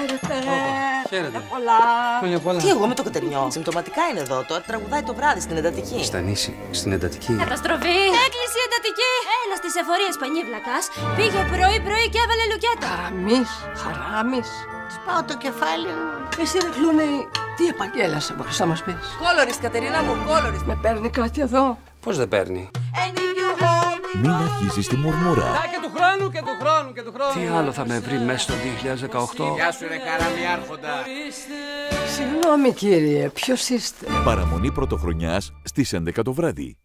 Χαίρετε. Χαίρετε. Χρόνια πολλά. Χρόνια πολλά. Τι εγώ με το κατερινιό. Συμπτωματικά είναι εδώ. Τώρα τραγουδάει το βράδυ στην εντατική. Στα νήσι, στην εντατική. Καταστροφή! Έκλεισε η εντατική! Ένα τη εφορίες πανίβλακας πήγε πρωί-πρωί και έβαλε λουκέτα. Χαραμής, χαράμης. Σπάω το κεφάλι μου. Εσύ ρε Κλούνεϊ, τι επαγγέλασε μπορείς να μας πεις; Κόλορις, Κατερίνα μου, κόλορις. Με παίρνει κάτι εδώ; Πώς δεν παίρνει; Μην αρχίζεις τη μουρμούρα. και του χρόνου και του χρόνου και του χρόνου. Τι άλλο θα με βρει μέσα στο 2018. Γεια σου ρε καραμιάρχοντα. Συγγνώμη κύριε, ποιος είστε; Παραμονή πρωτοχρονιάς στις 11 το βράδυ.